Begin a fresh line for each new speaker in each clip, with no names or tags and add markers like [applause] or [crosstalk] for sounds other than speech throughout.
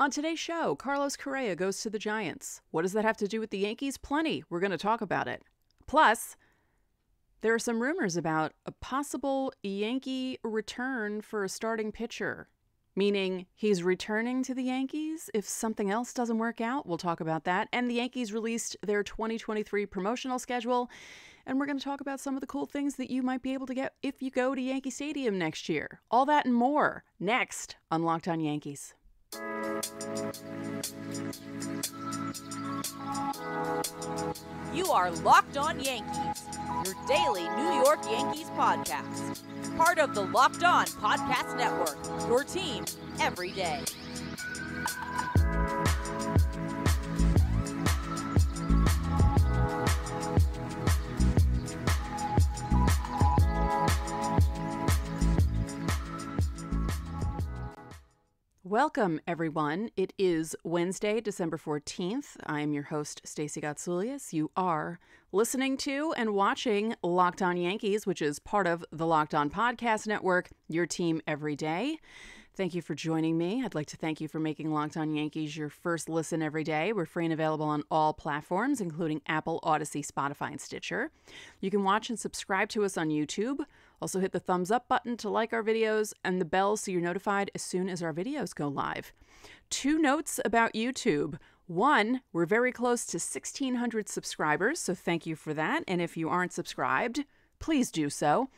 On today's show, Carlos Correa goes to the Giants. What does that have to do with the Yankees? Plenty. We're going to talk about it. Plus, there are some rumors about a possible Yankee return for a starting pitcher, meaning he's returning to the Yankees if something else doesn't work out. We'll talk about that. And the Yankees released their 2023 promotional schedule. And we're going to talk about some of the cool things that you might be able to get if you go to Yankee Stadium next year. All that and more next on Locked On Yankees.
You are Locked On Yankees, your daily New York Yankees podcast. Part of the Locked On Podcast Network, your team every day.
Welcome, everyone. It is Wednesday, December 14th. I am your host, Stacey Gotsoulias. You are listening to and watching Locked On Yankees, which is part of the Locked On Podcast Network, your team every day. Thank you for joining me. I'd like to thank you for making Locked On Yankees your first listen every day. We're free and available on all platforms, including Apple, Audacy, Spotify, and Stitcher. You can watch and subscribe to us on YouTube. Also, hit the thumbs up button to like our videos and the bell so you're notified as soon as our videos go live. Two notes about YouTube. One, we're very close to 1,600 subscribers, so thank you for that. And if you aren't subscribed, please do so.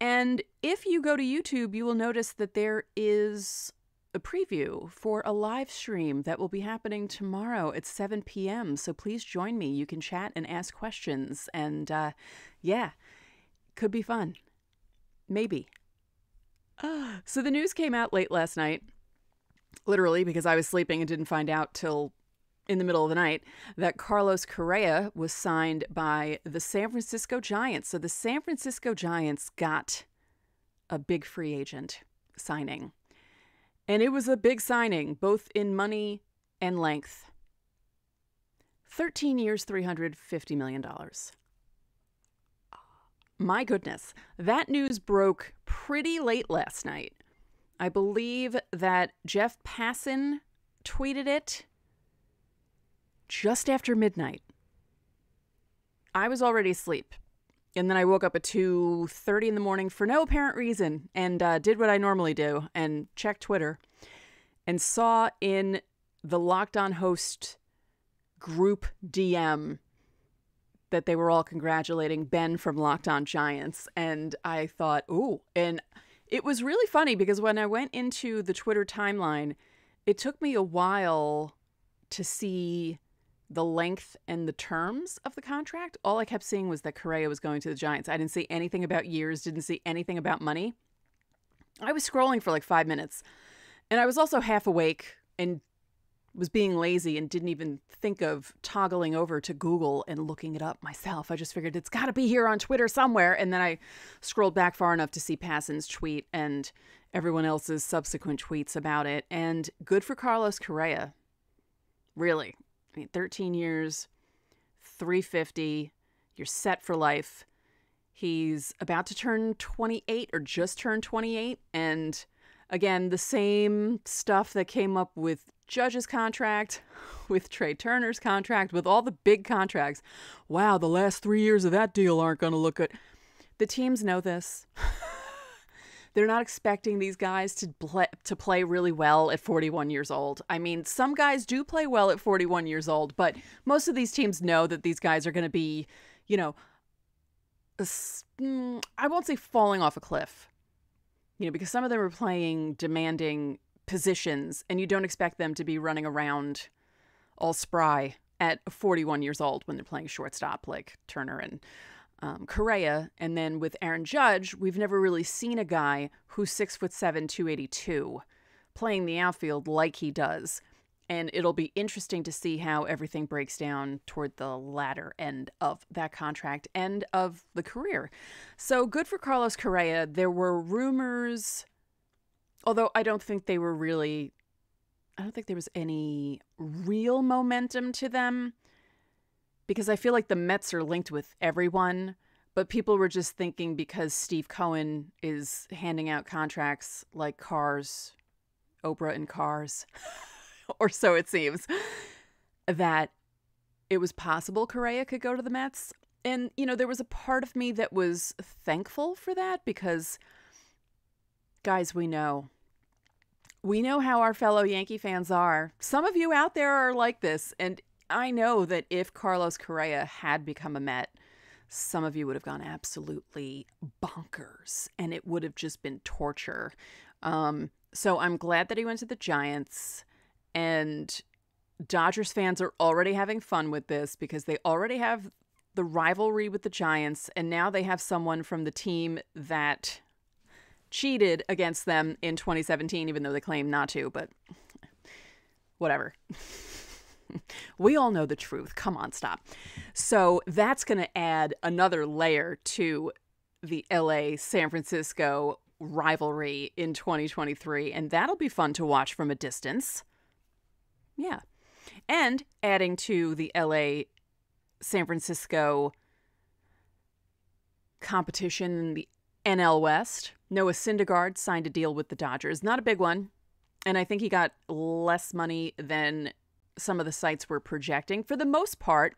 And if you go to YouTube, you will notice that there is a preview for a live stream that will be happening tomorrow at 7 p.m. So please join me. You can chat and ask questions. And uh, yeah, could be fun. Maybe. [gasps] So the news came out late last night, literally because I was sleeping and didn't find out till in the middle of the night that Carlos Correa was signed by the San Francisco Giants. So the San Francisco Giants got a big free agent signing. And it was a big signing, both in money and length. 13 years, $350 million. My goodness, that news broke pretty late last night. I believe that Jeff Passan tweeted it just after midnight. I was already asleep. And then I woke up at 2:30 in the morning for no apparent reason and uh, did what I normally do and checked Twitter and saw in the Locked On host group DM that they were all congratulating Ben from Locked On Giants. And I thought, ooh. And it was really funny because when I went into the Twitter timeline, it took me a while to see the length and the terms of the contract. All I kept seeing was that Correa was going to the Giants. I didn't see anything about years, didn't see anything about money. I was scrolling for like five minutes. And I was also half awake and was being lazy and didn't even think of toggling over to Google and looking it up myself. I just figured it's got to be here on Twitter somewhere. And then I scrolled back far enough to see Passan's tweet and everyone else's subsequent tweets about it. And good for Carlos Correa. Really. I mean, 13 years, 350. You're set for life. He's about to turn 28 or just turned 28. And again, the same stuff that came up with Judge's contract, [laughs] with Trea Turner's contract, with all the big contracts. Wow, the last three years of that deal aren't going to look good. The teams know this. [laughs] They're not expecting these guys to play, to play really well at 41 years old. I mean, some guys do play well at 41 years old, but most of these teams know that these guys are going to be, you know, mm, I won't say falling off a cliff, you know, because some of them are playing demanding positions and you don't expect them to be running around all spry at 41 years old when they're playing shortstop like Turner and um, Correa. And then with Aaron Judge, we've never really seen a guy who's six foot seven, 282, playing the outfield like he does. And it'll be interesting to see how everything breaks down toward the latter end of that contract and of the career. So good for Carlos Correa. There were rumors, although I don't think they were really, I don't think there was any real momentum to them because I feel like the Mets are linked with everyone, but people were just thinking because Steve Cohen is handing out contracts like cars, Oprah and cars. [laughs] [laughs] or so it seems, that it was possible Correa could go to the Mets. And, you know, there was a part of me that was thankful for that because, guys, we know. We know how our fellow Yankee fans are. Some of you out there are like this. And I know that if Carlos Correa had become a Met, some of you would have gone absolutely bonkers and it would have just been torture. Um, so I'm glad that he went to the Giants. And Dodgers fans are already having fun with this because they already have the rivalry with the Giants. And now they have someone from the team that cheated against them in 2017, even though they claim not to. But whatever. [laughs] we all know the truth. Come on, stop. So that's going to add another layer to the LA San Francisco rivalry in 2023. And that'll be fun to watch from a distance. Yeah. And adding to the LA San Francisco competition in the NL West, Noah Syndergaard signed a deal with the Dodgers. Not a big one. And I think he got less money than some of the sites were projecting. For the most part,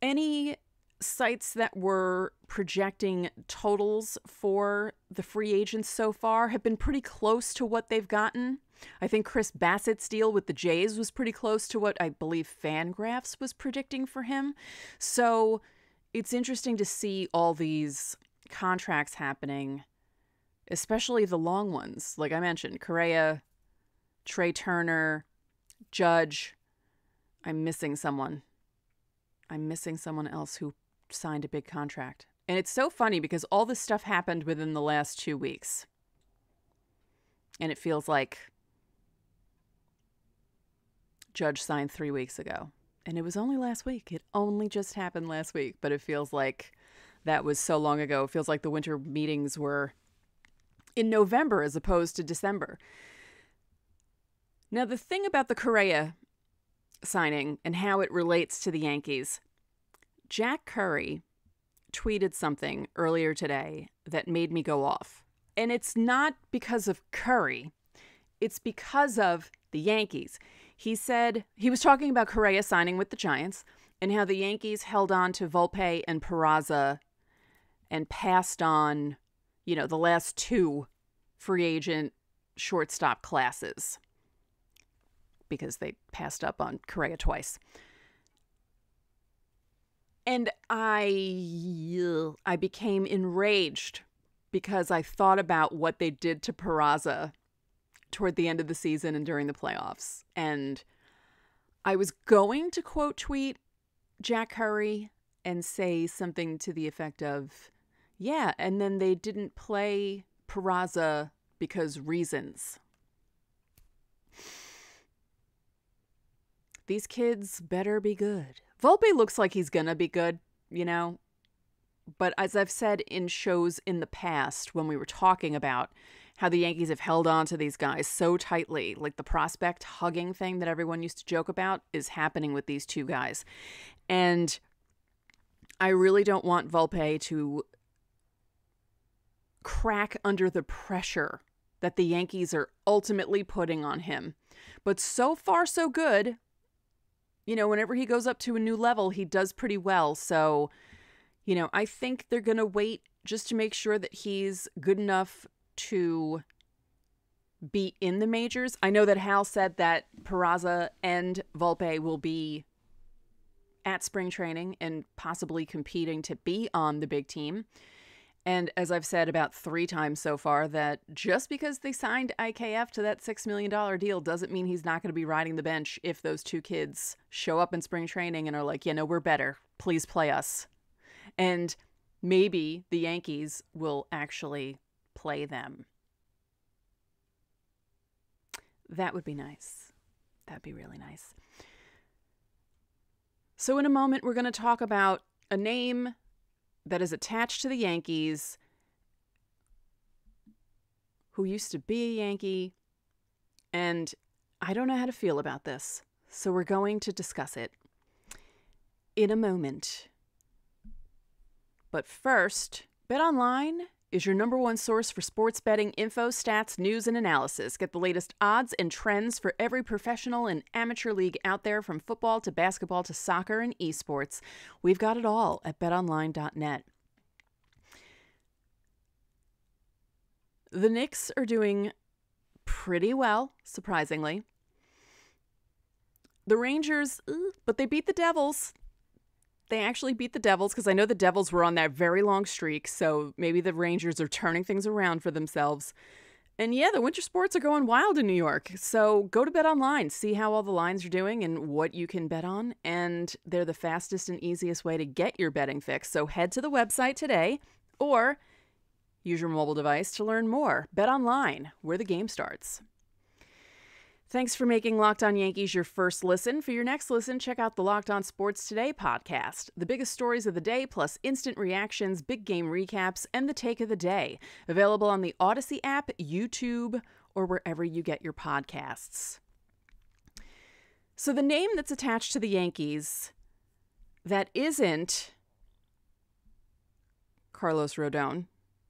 any sites that were projecting totals for the free agents so far have been pretty close to what they've gotten. I think Chris Bassitt's deal with the Jays was pretty close to what I believe Fangraphs was predicting for him. So it's interesting to see all these contracts happening, especially the long ones. Like I mentioned, Correa, Trea Turner, Judge. I'm missing someone. I'm missing someone else who signed a big contract. And it's so funny because all this stuff happened within the last two weeks. And it feels like Judge signed three weeks ago. And it was only last week. It only just happened last week. But it feels like that was so long ago. It feels like the winter meetings were in November as opposed to December. Now, the thing about the Correa signing and how it relates to the Yankees, Jack Curry tweeted something earlier today that made me go off. And it's not because of Curry, it's because of the Yankees. He said he was talking about Correa signing with the Giants and how the Yankees held on to Volpe and Peraza and passed on, you know, the last two free agent shortstop classes because they passed up on Correa twice. And I I became enraged because I thought about what they did to Peraza toward the end of the season and during the playoffs. And I was going to quote tweet Jack Curry and say something to the effect of, yeah, and then they didn't play Peraza because reasons. These kids better be good. Volpe looks like he's gonna be good, you know? But as I've said in shows in the past when we were talking about how the Yankees have held on to these guys so tightly, like the prospect hugging thing that everyone used to joke about is happening with these two guys. And I really don't want Volpe to crack under the pressure that the Yankees are ultimately putting on him. But so far, so good you know, whenever he goes up to a new level, he does pretty well. So, you know, I think they're going to wait just to make sure that he's good enough to be in the majors. I know that Hal said that Peraza and Volpe will be at spring training and possibly competing to be on the big team. And as I've said about three times so far, that just because they signed IKF to that $6 million deal doesn't mean he's not going to be riding the bench if those two kids show up in spring training and are like, you know, we're better. Please play us. And maybe the Yankees will actually play them. That would be nice. That'd be really nice. So, in a moment, we're going to talk about a name that is attached to the Yankees who used to be a Yankee. And I don't know how to feel about this. So we're going to discuss it in a moment. But first, BetOnline is your number one source for sports betting info, stats, news, and analysis. Get the latest odds and trends for every professional and amateur league out there from football to basketball to soccer and esports. We've got it all at betonline.net. The Knicks are doing pretty well, surprisingly. The Rangers, eh, but they beat the Devils. They actually beat the Devils because I know the Devils were on that very long streak, so maybe the Rangers are turning things around for themselves. And yeah, the winter sports are going wild in New York. So go to Bet Online, see how all the lines are doing and what you can bet on. And they're the fastest and easiest way to get your betting fix. So head to the website today or use your mobile device to learn more. Bet Online, where the game starts. Thanks for making Locked On Yankees your first listen. For your next listen, check out the Locked On Sports Today podcast. The biggest stories of the day, plus instant reactions, big game recaps, and the take of the day. Available on the Audacy app, YouTube, or wherever you get your podcasts. So, the name that's attached to the Yankees that isn't Carlos Rodon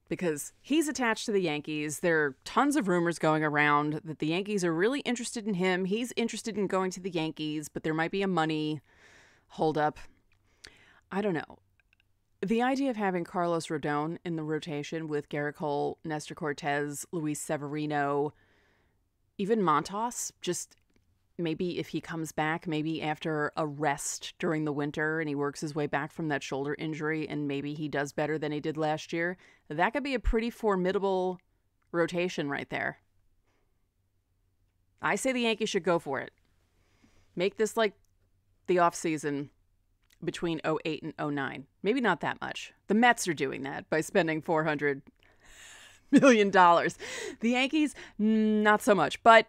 because he's attached to the Yankees. There are tons of rumors going around that the Yankees are really interested in him. He's interested in going to the Yankees, but there might be a money holdup. I don't know. The idea of having Carlos Rodon in the rotation with Gerrit Cole, Nestor Cortes, Luis Severino, even Montas, just maybe if he comes back, maybe after a rest during the winter and he works his way back from that shoulder injury and maybe he does better than he did last year, that could be a pretty formidable rotation right there. I say the Yankees should go for it. Make this like the offseason between 08 and 09. Maybe not that much. The Mets are doing that by spending 400 million dollars. The Yankees not so much, but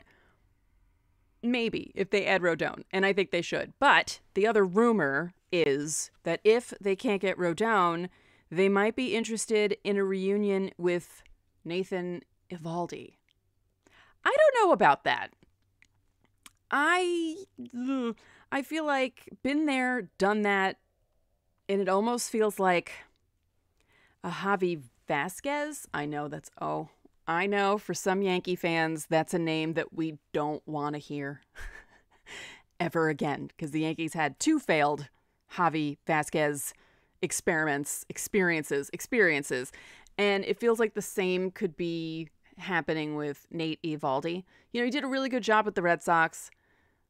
maybe if they add Rodon, and I think they should. But the other rumor is that if they can't get Rodon, they might be interested in a reunion with Nathan Eovaldi. I don't know about that. I I feel like been there, done that, and it almost feels like a Javi Vazquez. I know that's oh, I know for some Yankee fans that's a name that we don't want to hear [laughs] ever again because the Yankees had two failed Javi Vazquez experiments, experiences, experiences. And it feels like the same could be happening with Nate Eovaldi. You know, he did a really good job with the Red Sox,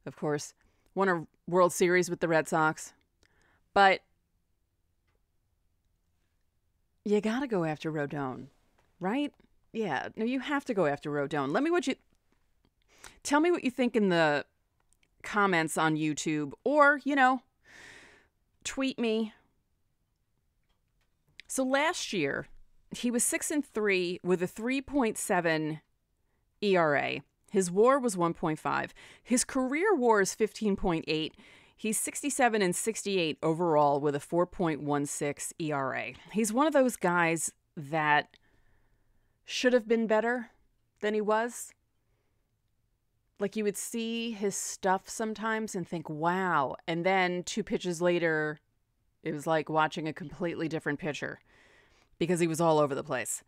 of course, won a World Series with the Red Sox. But you got to go after Rodon, right? Yeah, no, you have to go after Rodon. Let me what you tell me what you think in the comments on YouTube or, you know, tweet me so last year, he was 6 and 3 with a 3.7 ERA. His WAR was 1.5. His career WAR is 15.8. He's 67 and 68 overall with a 4.16 ERA. He's one of those guys that should have been better than he was. Like you would see his stuff sometimes and think, wow. And then two pitches later, it was like watching a completely different pitcher because he was all over the place.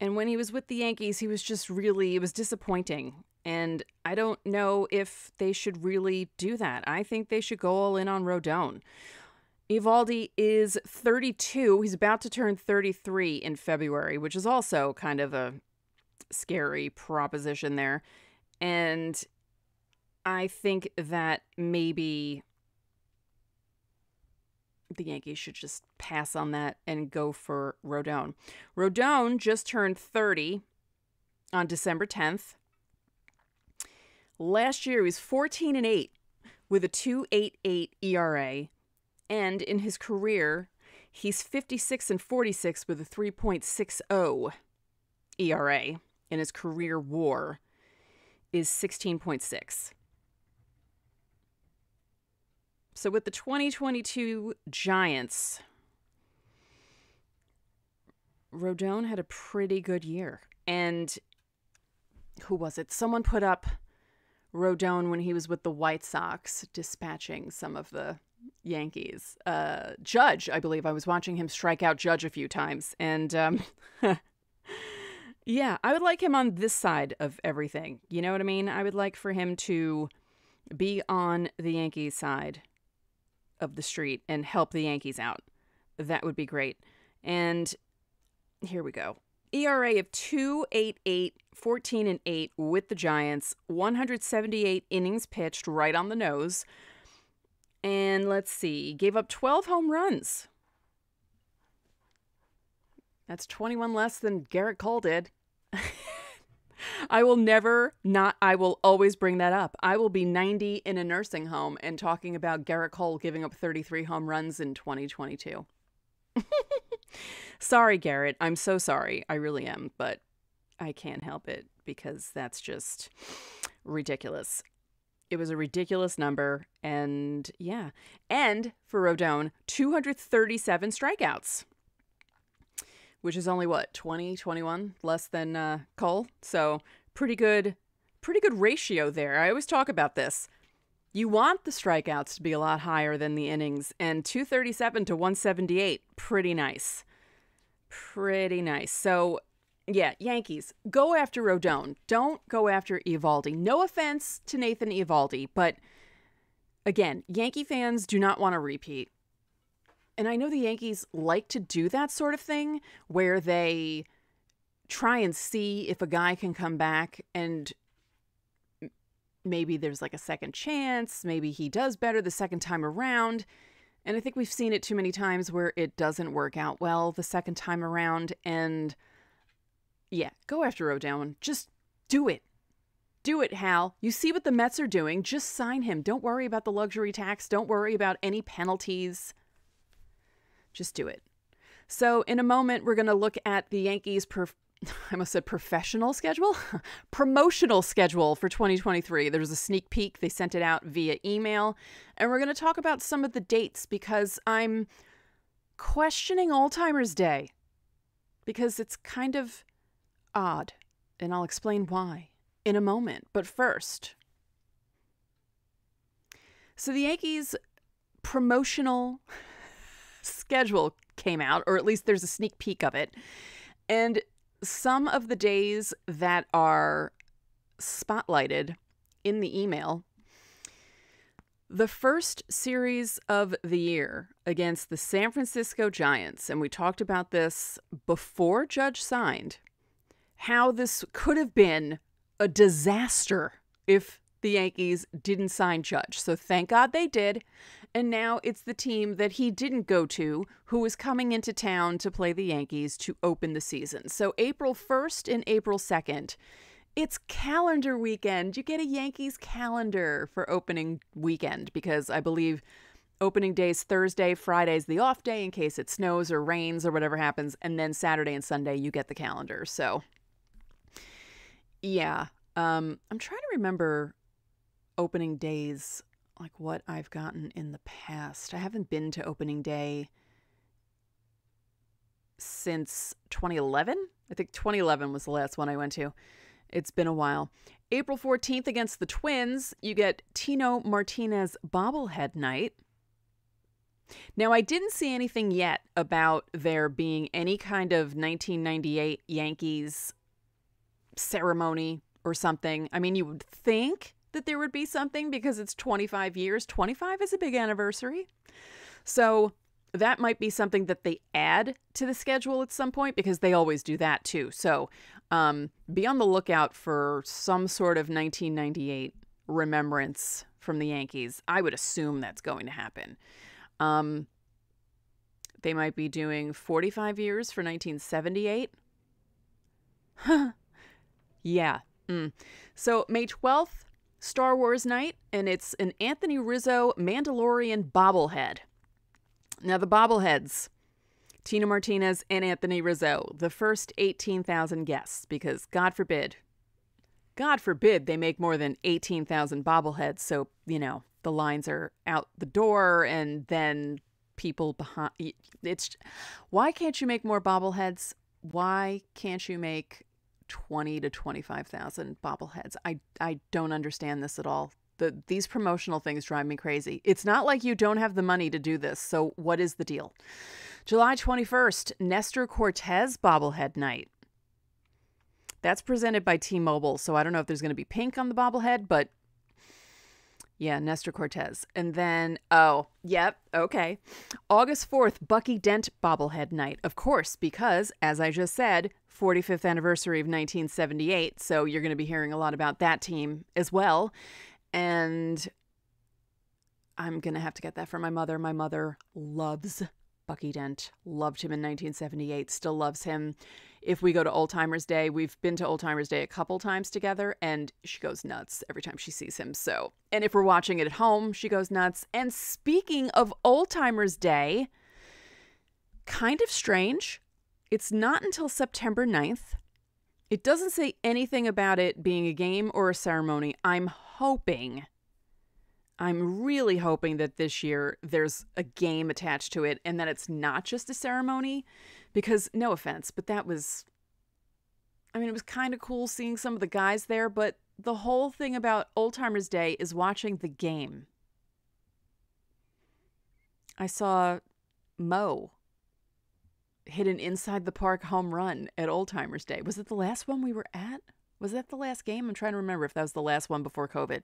And when he was with the Yankees, he was just really, it was disappointing. And I don't know if they should really do that. I think they should go all in on Rodon. Eovaldi is 32. He's about to turn 33 in February, which is also kind of a scary proposition there. And I think that maybe the Yankees should just pass on that and go for Rodon. Rodon just turned 30 on December 10th. Last year he was 14 and 8 with a 2.88 ERA, and in his career he's 56 and 46 with a 3.60 ERA, and his career WAR is 16.6. So with the 2022 Giants, Rodon had a pretty good year. And who was it? Someone put up Rodon when he was with the White Sox, dispatching some of the Yankees. Uh, Judge, I believe I was watching him strike out Judge a few times. And um, [laughs] yeah, I would like him on this side of everything. You know what I mean? I would like for him to be on the Yankees side of the street and help the Yankees out. That would be great. And here we go. ERA of 288, 14 and 8 with the Giants, 178 innings pitched right on the nose. And let's see, gave up 12 home runs. That's 21 less than Gerrit Cole did. [laughs] I will never not, I will always bring that up. I will be 90 in a nursing home and talking about Gerrit Cole giving up 33 home runs in 2022. [laughs] sorry, Gerrit. I'm so sorry. I really am, but I can't help it because that's just ridiculous. It was a ridiculous number. And yeah. And for Rodon, 237 strikeouts, which is only what, 20, 21 less than uh, Cole? So pretty good, pretty good ratio there. I always talk about this. You want the strikeouts to be a lot higher than the innings, and 237 to 178, pretty nice. Pretty nice. So, yeah, Yankees, go after Rodon. Don't go after Eovaldi. No offense to Nathan Eovaldi, but again, Yankee fans do not want to repeat. And I know the Yankees like to do that sort of thing where they try and see if a guy can come back and maybe there's like a second chance, maybe he does better the second time around. And I think we've seen it too many times where it doesn't work out well the second time around. And yeah, go after Rodon. Just do it. Do it, Hal. You see what the Mets are doing. Just sign him. Don't worry about the luxury tax. Don't worry about any penalties. Just do it. So, in a moment, we're going to look at the Yankees' [laughs] I almost said professional schedule, [laughs] promotional schedule for 2023. There was a sneak peek. They sent it out via email. And we're going to talk about some of the dates because I'm questioning Old Timers Day because it's kind of odd. And I'll explain why in a moment. But first, so the Yankees' promotional [laughs] schedule came out, or at least there's a sneak peek of it. And some of the days that are spotlighted in the email the first series of the year against the San Francisco Giants, and we talked about this before Judge signed, how this could have been a disaster if the Yankees didn't sign Judge. So thank God they did. And now it's the team that he didn't go to who is coming into town to play the Yankees to open the season. So April 1st and April 2nd. It's calendar weekend. You get a Yankees calendar for opening weekend because I believe opening day is Thursday, Friday's the off day in case it snows or rains or whatever happens, and then Saturday and Sunday you get the calendar. So yeah, um, I'm trying to remember opening days like what I've gotten in the past. I haven't been to opening day since 2011. I think 2011 was the last one I went to. It's been a while. April 14th against the Twins, you get Tino Martinez bobblehead night. Now, I didn't see anything yet about there being any kind of 1998 Yankees ceremony or something. I mean, you would think that there would be something because it's 25 years. 25 is a big anniversary. So that might be something that they add to the schedule at some point because they always do that too. So um, be on the lookout for some sort of 1998 remembrance from the Yankees. I would assume that's going to happen. Um, they might be doing 45 years for 1978. Huh. Yeah. Mm. So May 12th, Star Wars night, and it's an Anthony Rizzo Mandalorian bobblehead. Now, the bobbleheads Tino Martinez and Anthony Rizzo, the first 18,000 guests, because God forbid, God forbid they make more than 18,000 bobbleheads. So, you know, the lines are out the door and then people behind. It's why can't you make more bobbleheads? Why can't you make 20 to 25,000 bobbleheads. I I don't understand this at all. The, these promotional things drive me crazy. It's not like you don't have the money to do this. So, what is the deal? July 21st, Nestor Cortes bobblehead night. That's presented by T Mobile. So, I don't know if there's going to be pink on the bobblehead, but yeah, Nestor Cortes. And then, oh, yep, okay. August 4th, Bucky Dent bobblehead night. Of course, because, as I just said, 45th anniversary of 1978. So you're going to be hearing a lot about that team as well. And I'm going to have to get that for my mother. My mother loves Bucky Dent, loved him in 1978, still loves him if we go to Old Timers Day, we've been to Old Timers Day a couple times together, and she goes nuts every time she sees him. So, and if we're watching it at home, she goes nuts. And speaking of Old Timers Day, kind of strange. It's not until September 9th. It doesn't say anything about it being a game or a ceremony. I'm hoping, I'm really hoping that this year there's a game attached to it and that it's not just a ceremony because no offense, but that was I mean, it was kind of cool seeing some of the guys there, but the whole thing about Old Timers Day is watching the game. I saw Mo hit an inside the park home run at Old Timers Day. Was it the last one we were at? Was that the last game? I'm trying to remember if that was the last one before COVID.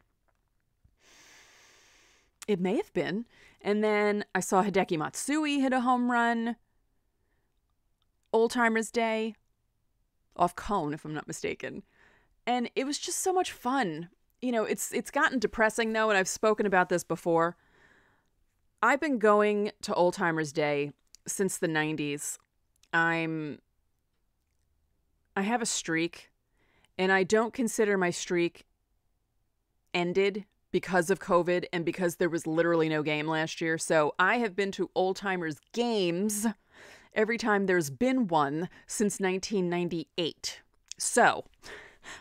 It may have been. And then I saw Hideki Matsui hit a home run. Old Timers Day off Cone, if I'm not mistaken. And it was just so much fun. You know, it's it's gotten depressing though, and I've spoken about this before. I've been going to Old Timers Day since the 90s. I'm I have a streak and I don't consider my streak ended because of COVID and because there was literally no game last year. So I have been to Old Timers games every time there's been one since 1998. So,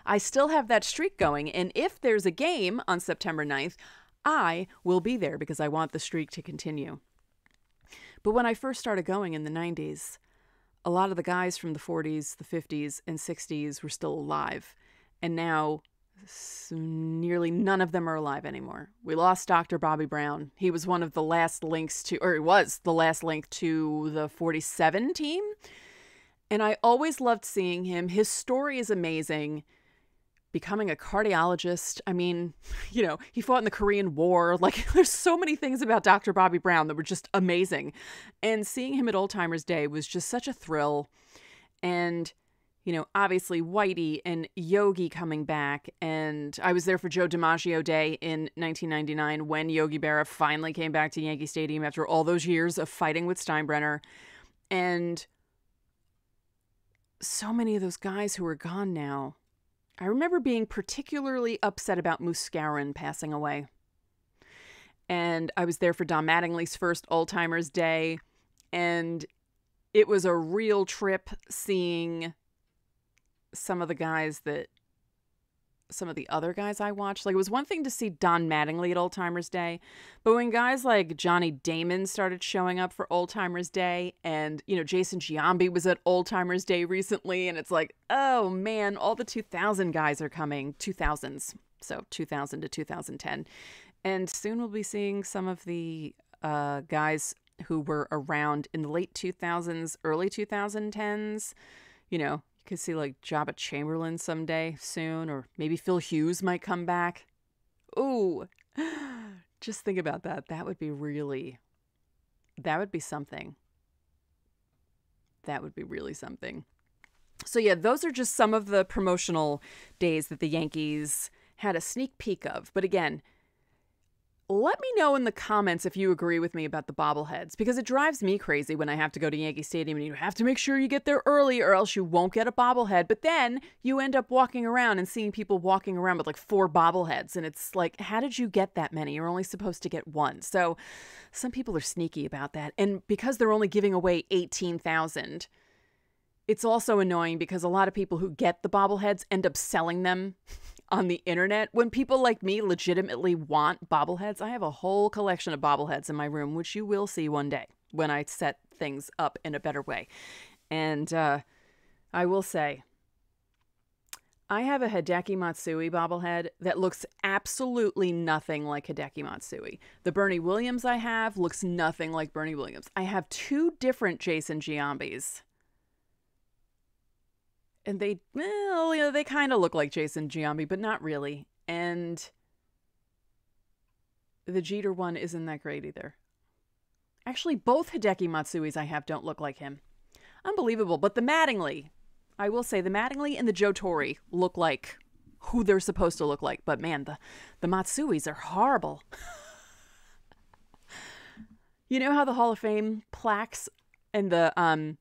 I still have that streak going, and if there's a game on September 9th, I will be there because I want the streak to continue. But when I first started going in the 90s, a lot of the guys from the 40s, the 50s, and 60s were still alive. And now nearly none of them are alive anymore. We lost Dr. Bobby Brown. He was one of the last links to, or he was the last link to the 47 team. And I always loved seeing him. His story is amazing. Becoming a cardiologist. I mean, [laughs] you know, he fought in the Korean War. [laughs] Like, there's so many things about Dr. Bobby Brown that were just amazing. And seeing him at Old Timers Day was just such a thrill. And you know, obviously Whitey and Yogi coming back. And I was there for Joe DiMaggio Day in 1999 when Yogi Berra finally came back to Yankee Stadium after all those years of fighting with Steinbrenner. And so many of those guys who are gone now. I remember being particularly upset about Skowron passing away. And I was there for Don Mattingly's first Old Timers Day. And it was a real trip seeing some of the guys that some of the other guys I watched. Like it was one thing to see Don Mattingly at Old Timers Day, but when guys like Johnny Damon started showing up for Old Timers Day, and you know Jason Giambi was at Old Timers Day recently, and it's like, oh man, all the 2000 guys are coming, 2000s, so 2000 to 2010, and soon we'll be seeing some of the uh, guys who were around in the late 2000s, early 2010s. You know, could see like Joba Chamberlain someday soon, or maybe Phil Hughes might come back. Ooh, [gasps] just think about that. That would be really, that would be something. That would be really something. So, yeah, those are just some of the promotional days that the Yankees had a sneak peek of. But again, let me know in the comments if you agree with me about the bobbleheads because it drives me crazy when I have to go to Yankee Stadium and you have to make sure you get there early or else you won't get a bobblehead. But then you end up walking around and seeing people walking around with like four bobbleheads. And it's like, how did you get that many? You're only supposed to get one. So some people are sneaky about that. And because they're only giving away 18,000, it's also annoying because a lot of people who get the bobbleheads end up selling them [laughs] on the internet. When people like me legitimately want bobbleheads, I have a whole collection of bobbleheads in my room, which you will see one day when I set things up in a better way. And uh, I will say, I have a Hideki Matsui bobblehead that looks absolutely nothing like Hideki Matsui. The Bernie Williams I have looks nothing like Bernie Williams. I have two different Jason Giambis. And they, well, you know, they kind of look like Jason Giambi, but not really. And the Jeter one isn't that great either. Actually, both Hideki Matsuis I have don't look like him. Unbelievable. But the Mattingly, I will say the Mattingly and the Joe Torre look like who they're supposed to look like. But man, the, the Matsuis are horrible. [laughs] you know how the Hall of Fame plaques and the um,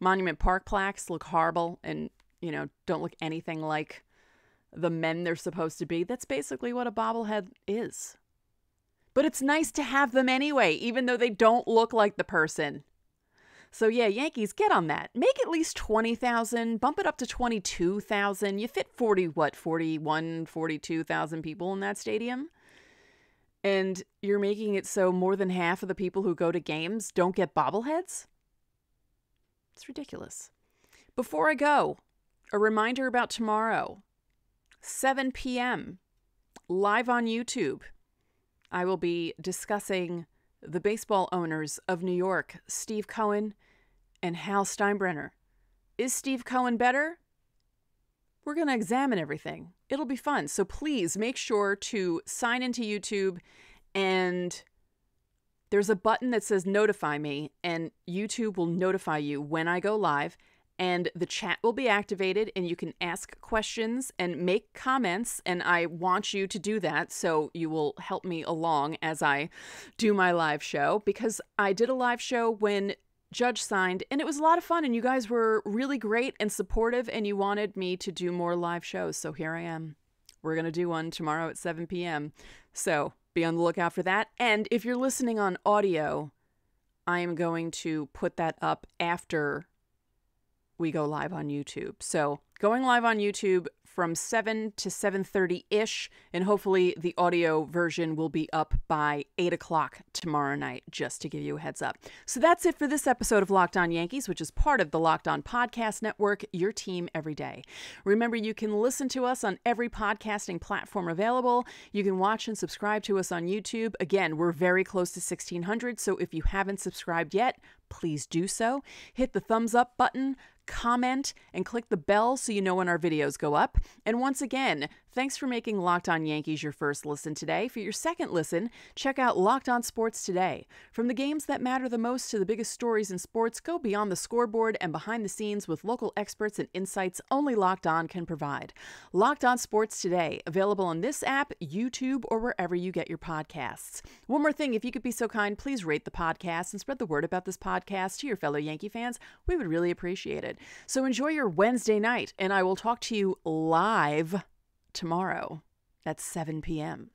Monument Park plaques look horrible and, you know, don't look anything like the men they're supposed to be? That's basically what a bobblehead is. But it's nice to have them anyway, even though they don't look like the person. So yeah, Yankees, get on that. Make at least 20,000, bump it up to 22,000. You fit 40 what, 41, 42,000 people in that stadium? And you're making it so more than half of the people who go to games don't get bobbleheads? It's ridiculous. Before I go, a reminder about tomorrow, 7 p.m., live on YouTube. I will be discussing the baseball owners of New York, Steve Cohen and Hal Steinbrenner. Is Steve Cohen better? We're going to examine everything. It'll be fun. So please make sure to sign into YouTube and there's a button that says notify me, and YouTube will notify you when I go live and the chat will be activated and you can ask questions and make comments and I want you to do that so you will help me along as I do my live show because I did a live show when Judge signed and it was a lot of fun and you guys were really great and supportive and you wanted me to do more live shows so here I am. We're going to do one tomorrow at 7 p.m. So be on the lookout for that. And if you're listening on audio, I am going to put that up after we go live on YouTube. So, going live on YouTube from 7 to 7.30ish and hopefully the audio version will be up by 8 o'clock tomorrow night just to give you a heads up. So that's it for this episode of locked on yankees which is part of the locked on podcast network your team every day. Remember you can listen to us on every podcasting platform available. You can watch and subscribe to us on youtube. Again we're very close to 1600 so if you haven't subscribed yet please do so hit the thumbs up button comment, and click the bell so you know when our videos go up. And once again, thanks for making Locked On Yankees your first listen today. For your second listen, check out Locked On Sports Today. From the games that matter the most to the biggest stories in sports, go beyond the scoreboard and behind the scenes with local experts and insights only Locked On can provide. Locked On Sports Today, available on this app, YouTube, or wherever you get your podcasts. One more thing, if you could be so kind, please rate the podcast and spread the word about this podcast to your fellow Yankee fans. We would really appreciate it. So enjoy your Wednesday night, and I will talk to you live tomorrow. at 7 p.m.